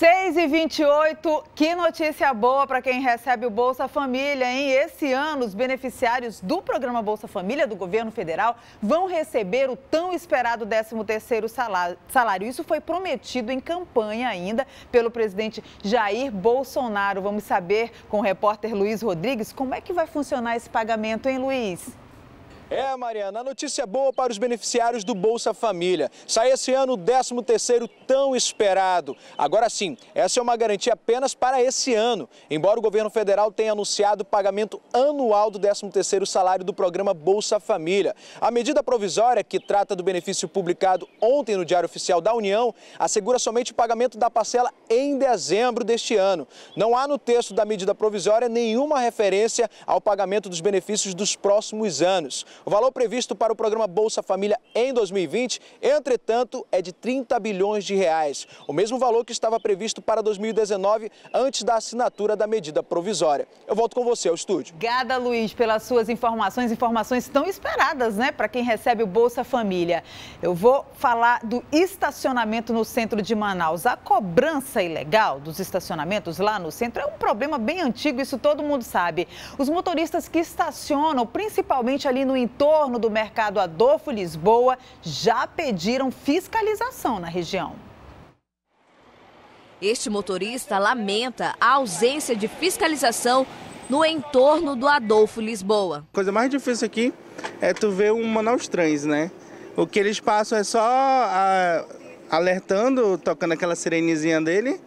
6 e 28 que notícia boa para quem recebe o Bolsa Família, hein? Esse ano, os beneficiários do programa Bolsa Família do governo federal vão receber o tão esperado 13º salário. Isso foi prometido em campanha ainda pelo presidente Jair Bolsonaro. Vamos saber com o repórter Luiz Rodrigues como é que vai funcionar esse pagamento, hein, Luiz? É, Mariana, a notícia é boa para os beneficiários do Bolsa Família. Sai esse ano o 13º tão esperado. Agora sim, essa é uma garantia apenas para esse ano. Embora o governo federal tenha anunciado o pagamento anual do 13º salário do programa Bolsa Família. A medida provisória, que trata do benefício publicado ontem no Diário Oficial da União, assegura somente o pagamento da parcela em dezembro deste ano. Não há no texto da medida provisória nenhuma referência ao pagamento dos benefícios dos próximos anos. O valor previsto para o programa Bolsa Família em 2020, entretanto, é de 30 bilhões de reais, o mesmo valor que estava previsto para 2019 antes da assinatura da medida provisória. Eu volto com você ao estúdio. Obrigada, Luiz, pelas suas informações, informações tão esperadas, né, para quem recebe o Bolsa Família. Eu vou falar do estacionamento no centro de Manaus. A cobrança ilegal dos estacionamentos lá no centro é um problema bem antigo, isso todo mundo sabe. Os motoristas que estacionam, principalmente ali no do mercado Adolfo Lisboa já pediram fiscalização na região. Este motorista lamenta a ausência de fiscalização no entorno do Adolfo Lisboa. A coisa mais difícil aqui é tu ver um Manaus Trans, né? O que eles passam é só a, alertando, tocando aquela sirenezinha dele,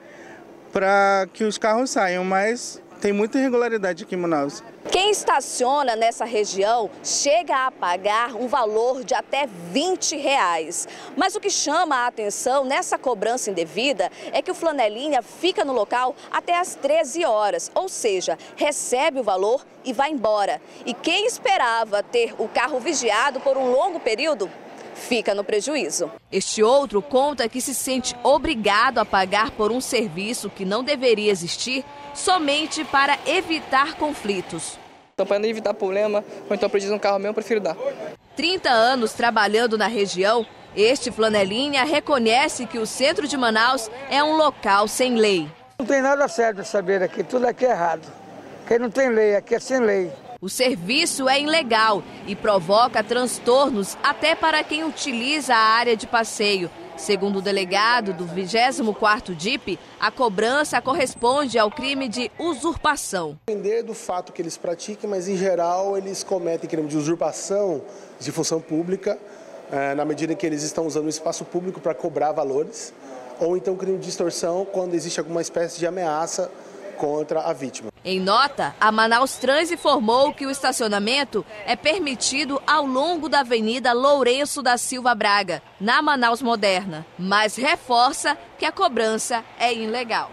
para que os carros saiam, mas tem muita irregularidade aqui em Manaus. Quem estaciona nessa região chega a pagar um valor de até 20 reais. Mas o que chama a atenção nessa cobrança indevida é que o flanelinha fica no local até às 13 horas, ou seja, recebe o valor e vai embora. E quem esperava ter o carro vigiado por um longo período fica no prejuízo. Este outro conta que se sente obrigado a pagar por um serviço que não deveria existir somente para evitar conflitos. Então, para não evitar problema, ou então preciso um carro mesmo, eu prefiro dar. 30 anos trabalhando na região, este flanelinha reconhece que o centro de Manaus é um local sem lei. Não tem nada certo a saber aqui, tudo aqui é errado. Aqui não tem lei, aqui é sem lei. O serviço é ilegal e provoca transtornos até para quem utiliza a área de passeio. Segundo o delegado do 24º DIP, a cobrança corresponde ao crime de usurpação. Depender do fato que eles pratiquem, mas em geral eles cometem crime de usurpação de função pública, eh, na medida em que eles estão usando o espaço público para cobrar valores, ou então crime de extorsão quando existe alguma espécie de ameaça contra a vítima. Em nota, a Manaus Trans informou que o estacionamento é permitido ao longo da Avenida Lourenço da Silva Braga, na Manaus Moderna, mas reforça que a cobrança é ilegal.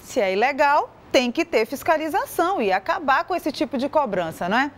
Se é ilegal, tem que ter fiscalização e acabar com esse tipo de cobrança, não é?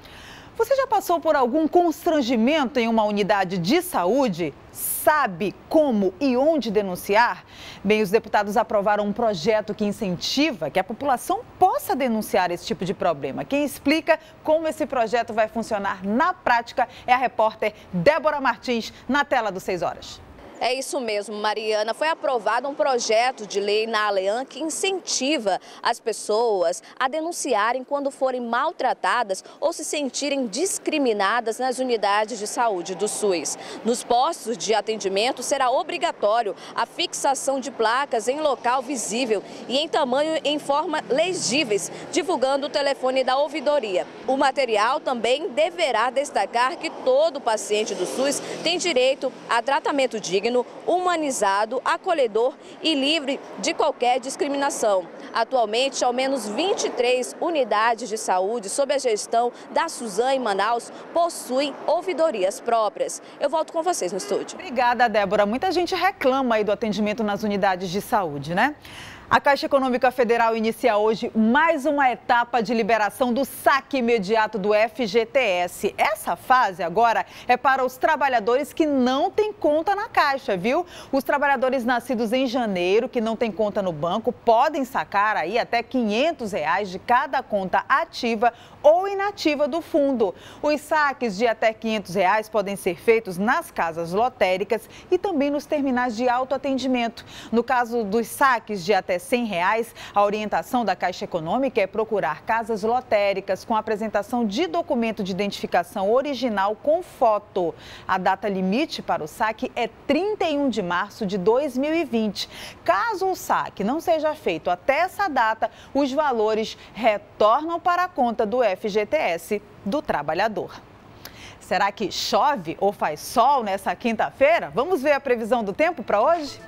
Você já passou por algum constrangimento em uma unidade de saúde? Sabe como e onde denunciar? Bem, os deputados aprovaram um projeto que incentiva que a população possa denunciar esse tipo de problema. Quem explica como esse projeto vai funcionar na prática é a repórter Débora Martins, na tela do 6 Horas. É isso mesmo, Mariana. Foi aprovado um projeto de lei na Alean que incentiva as pessoas a denunciarem quando forem maltratadas ou se sentirem discriminadas nas unidades de saúde do SUS. Nos postos de atendimento será obrigatório a fixação de placas em local visível e em tamanho em forma legíveis, divulgando o telefone da ouvidoria. O material também deverá destacar que todo paciente do SUS tem direito a tratamento digno digno, humanizado, acolhedor e livre de qualquer discriminação. Atualmente, ao menos 23 unidades de saúde sob a gestão da Suzan em Manaus possuem ouvidorias próprias. Eu volto com vocês no estúdio. Obrigada, Débora. Muita gente reclama aí do atendimento nas unidades de saúde, né? A Caixa Econômica Federal inicia hoje mais uma etapa de liberação do saque imediato do FGTS. Essa fase agora é para os trabalhadores que não têm conta na Caixa, viu? Os trabalhadores nascidos em janeiro, que não têm conta no banco, podem sacar aí até 500 reais de cada conta ativa ou inativa do fundo. Os saques de até 500 reais podem ser feitos nas casas lotéricas e também nos terminais de autoatendimento. No caso dos saques de até 100 reais, a orientação da Caixa Econômica é procurar casas lotéricas com apresentação de documento de identificação original com foto. A data limite para o saque é 31 de março de 2020. Caso o saque não seja feito até essa data, os valores retornam para a conta do FGTS do trabalhador. Será que chove ou faz sol nessa quinta-feira? Vamos ver a previsão do tempo para hoje?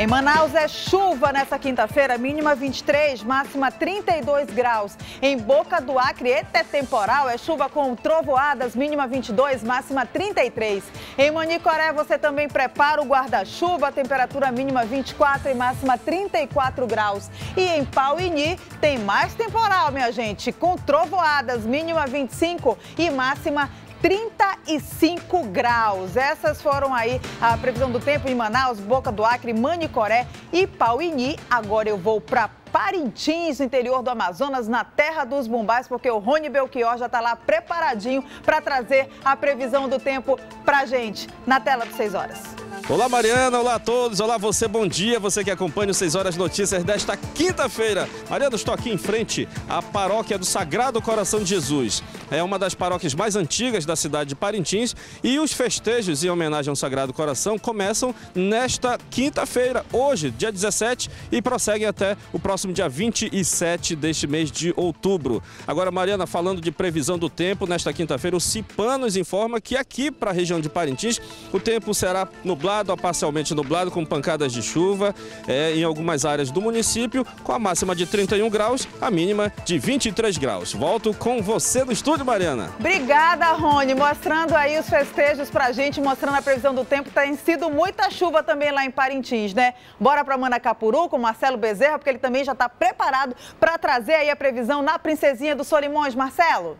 Em Manaus é chuva nessa quinta-feira, mínima 23, máxima 32 graus. Em Boca do Acre, eita é temporal, é chuva com trovoadas, mínima 22, máxima 33. Em Manicoré você também prepara o guarda-chuva, temperatura mínima 24 e máxima 34 graus. E em Pauini tem mais temporal, minha gente, com trovoadas, mínima 25 e máxima 35 graus. Essas foram aí a previsão do tempo em Manaus, Boca do Acre, Manicoré e Pauini. Agora eu vou para Parintins, no interior do Amazonas, na terra dos bombais, porque o Rony Belchior já está lá preparadinho para trazer a previsão do tempo para gente. Na tela dos 6 horas. Olá Mariana, olá a todos, olá você, bom dia, você que acompanha os 6 horas notícias desta quinta-feira. Mariana, estou aqui em frente à paróquia do Sagrado Coração de Jesus. É uma das paróquias mais antigas da cidade de Parintins e os festejos em homenagem ao Sagrado Coração começam nesta quinta-feira, hoje, dia 17, e prosseguem até o próximo dia 27 deste mês de outubro. Agora, Mariana, falando de previsão do tempo, nesta quinta-feira o Cipan nos informa que aqui para a região de Parintins o tempo será nublado nublado a parcialmente nublado com pancadas de chuva é, em algumas áreas do município, com a máxima de 31 graus, a mínima de 23 graus. Volto com você no estúdio, Mariana. Obrigada, Rony, mostrando aí os festejos pra gente, mostrando a previsão do tempo. Tem sido muita chuva também lá em Parintins, né? Bora pra Manacapuru com Marcelo Bezerra, porque ele também já está preparado para trazer aí a previsão na Princesinha dos Solimões. Marcelo?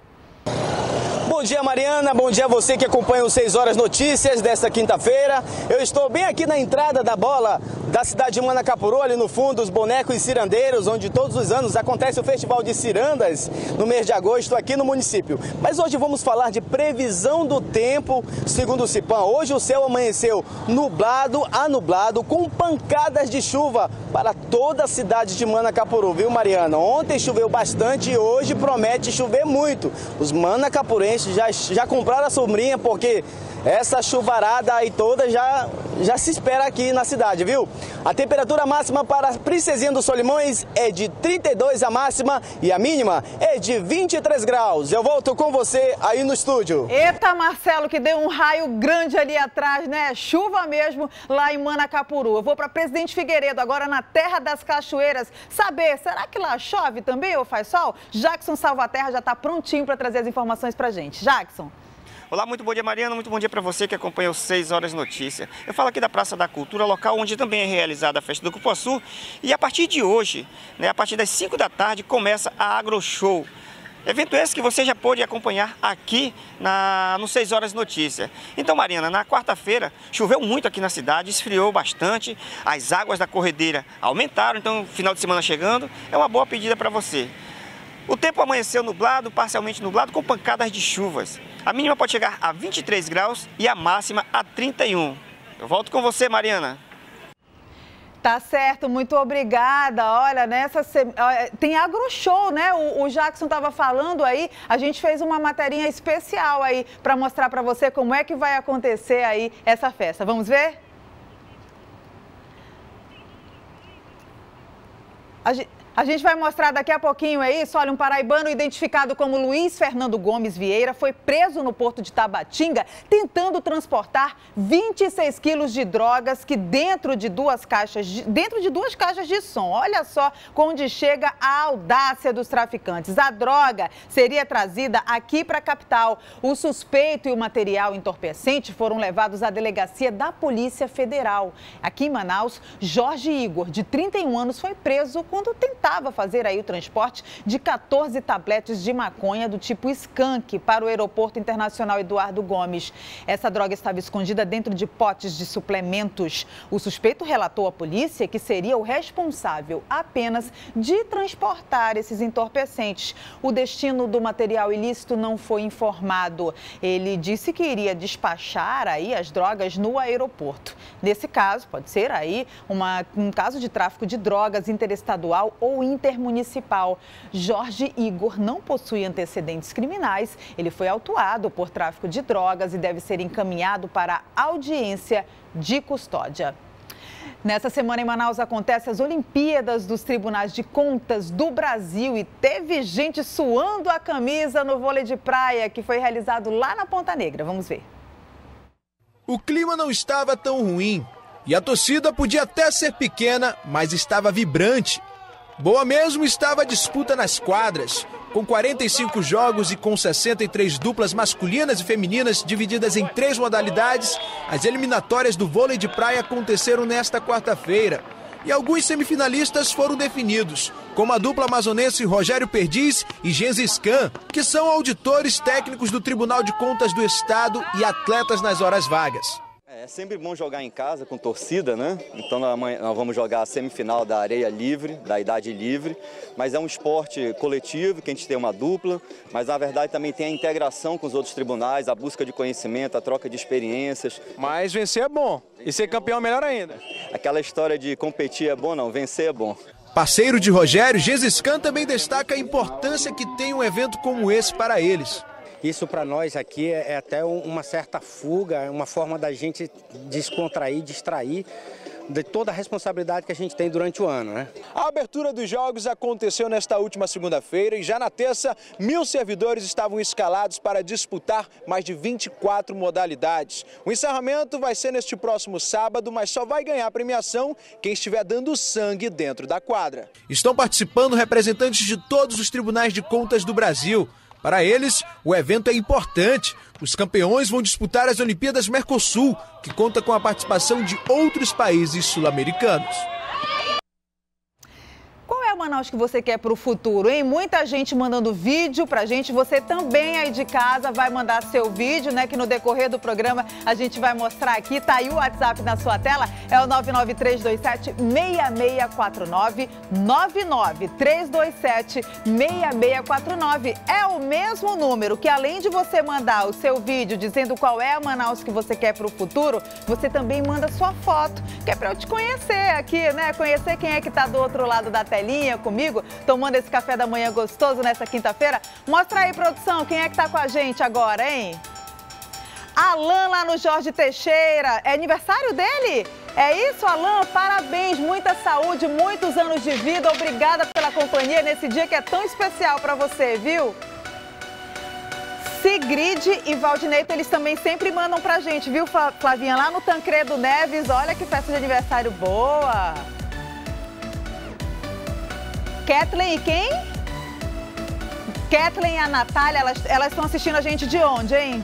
Bom dia, Mariana. Bom dia a você que acompanha os 6 horas notícias desta quinta-feira. Eu estou bem aqui na entrada da bola da cidade de Manacapuru, ali no fundo, os bonecos e cirandeiros, onde todos os anos acontece o Festival de Cirandas no mês de agosto aqui no município. Mas hoje vamos falar de previsão do tempo, segundo o Cipan. Hoje o céu amanheceu nublado a nublado, com pancadas de chuva para toda a cidade de Manacapuru, viu, Mariana? Ontem choveu bastante e hoje promete chover muito. Os manacapurenses já, já compraram a sombrinha porque essa chuvarada aí toda já, já se espera aqui na cidade, viu? A temperatura máxima para a Princesinha dos Solimões é de 32 a máxima e a mínima é de 23 graus. Eu volto com você aí no estúdio. Eita, Marcelo, que deu um raio grande ali atrás, né? Chuva mesmo lá em Manacapuru. Eu vou para Presidente Figueiredo, agora na Terra das Cachoeiras, saber, será que lá chove também ou faz sol? Jackson Salvaterra já está prontinho para trazer as informações para gente. Jackson. Olá, muito bom dia, Mariana. Muito bom dia para você que acompanha os 6 Horas Notícia. Eu falo aqui da Praça da Cultura, local onde também é realizada a festa do Cupuaçu. E a partir de hoje, né, a partir das 5 da tarde, começa a Agro Show. Evento esse que você já pôde acompanhar aqui na, no 6 Horas Notícia. Então, Mariana, na quarta-feira choveu muito aqui na cidade, esfriou bastante, as águas da corredeira aumentaram, então, final de semana chegando, é uma boa pedida para você. O tempo amanheceu nublado, parcialmente nublado, com pancadas de chuvas. A mínima pode chegar a 23 graus e a máxima a 31. Eu volto com você, Mariana. Tá certo, muito obrigada. Olha, nessa tem agroshow, né? O, o Jackson estava falando aí. A gente fez uma materinha especial aí para mostrar para você como é que vai acontecer aí essa festa. Vamos ver? A gente... A gente vai mostrar daqui a pouquinho, é isso? Olha, um paraibano identificado como Luiz Fernando Gomes Vieira foi preso no porto de Tabatinga tentando transportar 26 quilos de drogas que dentro de duas caixas de, dentro de duas caixas de som. Olha só onde chega a audácia dos traficantes. A droga seria trazida aqui para a capital. O suspeito e o material entorpecente foram levados à delegacia da Polícia Federal. Aqui em Manaus, Jorge Igor, de 31 anos, foi preso quando tentava tentava fazer aí o transporte de 14 tabletes de maconha do tipo skunk para o Aeroporto Internacional Eduardo Gomes. Essa droga estava escondida dentro de potes de suplementos. O suspeito relatou à polícia que seria o responsável apenas de transportar esses entorpecentes. O destino do material ilícito não foi informado. Ele disse que iria despachar aí as drogas no aeroporto. Nesse caso, pode ser aí uma, um caso de tráfico de drogas interestadual ou intermunicipal. Jorge Igor não possui antecedentes criminais. Ele foi autuado por tráfico de drogas e deve ser encaminhado para audiência de custódia. Nessa semana em Manaus acontecem as Olimpíadas dos Tribunais de Contas do Brasil e teve gente suando a camisa no vôlei de praia que foi realizado lá na Ponta Negra. Vamos ver. O clima não estava tão ruim e a torcida podia até ser pequena, mas estava vibrante. Boa mesmo estava a disputa nas quadras, com 45 jogos e com 63 duplas masculinas e femininas divididas em três modalidades. As eliminatórias do vôlei de praia aconteceram nesta quarta-feira. E alguns semifinalistas foram definidos, como a dupla amazonense Rogério Perdiz e Gengis Khan, que são auditores técnicos do Tribunal de Contas do Estado e atletas nas horas vagas. É sempre bom jogar em casa com torcida, né? Então nós vamos jogar a semifinal da areia livre, da idade livre, mas é um esporte coletivo, que a gente tem uma dupla, mas na verdade também tem a integração com os outros tribunais, a busca de conhecimento, a troca de experiências. Mas vencer é bom, e ser campeão é melhor ainda. Aquela história de competir é bom, não, vencer é bom. Parceiro de Rogério, Gesiscan também destaca a importância que tem um evento como esse para eles. Isso para nós aqui é, é até uma certa fuga, uma forma da gente descontrair, distrair de toda a responsabilidade que a gente tem durante o ano. Né? A abertura dos jogos aconteceu nesta última segunda-feira e já na terça, mil servidores estavam escalados para disputar mais de 24 modalidades. O encerramento vai ser neste próximo sábado, mas só vai ganhar premiação quem estiver dando sangue dentro da quadra. Estão participando representantes de todos os tribunais de contas do Brasil. Para eles, o evento é importante. Os campeões vão disputar as Olimpíadas Mercosul, que conta com a participação de outros países sul-americanos. Manaus que você quer para o futuro, hein? Muita gente mandando vídeo para gente. Você também aí de casa vai mandar seu vídeo, né? Que no decorrer do programa a gente vai mostrar aqui. Tá aí o WhatsApp na sua tela. É o 993276649. 993276649. É o mesmo número que além de você mandar o seu vídeo dizendo qual é a Manaus que você quer para o futuro, você também manda sua foto, que é para eu te conhecer aqui, né? Conhecer quem é que está do outro lado da telinha comigo, tomando esse café da manhã gostoso nessa quinta-feira. Mostra aí, produção, quem é que tá com a gente agora, hein? Alan lá no Jorge Teixeira. É aniversário dele? É isso, Alan? Parabéns, muita saúde, muitos anos de vida. Obrigada pela companhia nesse dia que é tão especial para você, viu? Sigrid e Valdineito, eles também sempre mandam pra gente, viu, Flavinha? Lá no Tancredo Neves, olha que festa de aniversário boa! Kathleen e quem? Kathleen e a Natália, elas, elas estão assistindo a gente de onde, hein?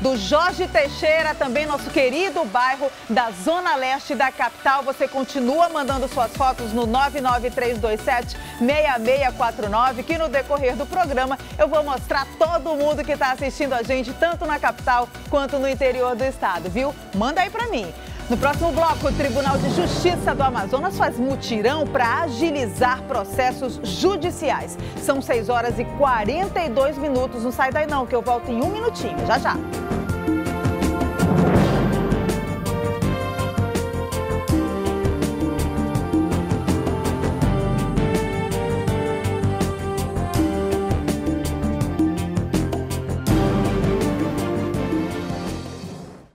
do Jorge Teixeira, também nosso querido bairro da Zona Leste da capital. Você continua mandando suas fotos no 993276649, que no decorrer do programa eu vou mostrar todo mundo que está assistindo a gente, tanto na capital quanto no interior do estado, viu? Manda aí para mim. No próximo bloco, o Tribunal de Justiça do Amazonas faz mutirão para agilizar processos judiciais. São 6 horas e 42 minutos. Não sai daí não, que eu volto em um minutinho. Já já.